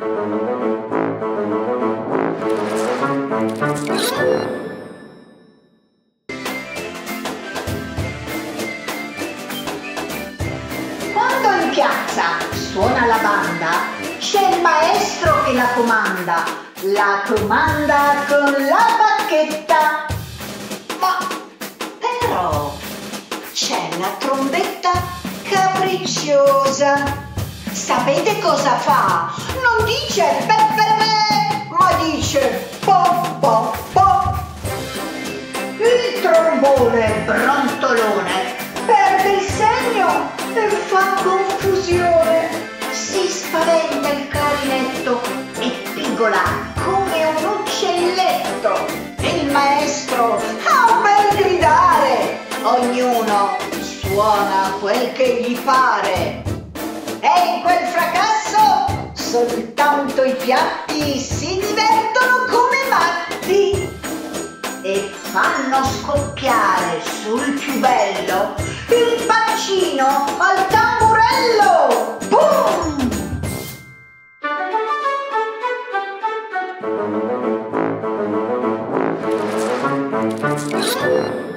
Quando in piazza suona la banda, c'è il maestro che la comanda, la comanda con la bacchetta. Ma però c'è la trombetta capricciosa Sapete cosa fa? Non dice per per me, ma dice po po po. Il trombone brontolone perde il segno e fa confusione. Si spaventa il clarinetto e pigola come un uccelletto. Il maestro ha un bel gridare. Ognuno suona quel che gli pare. Soltanto i piatti si divertono come matti e fanno scoppiare sul più bello il bacino al tamburello. Boom!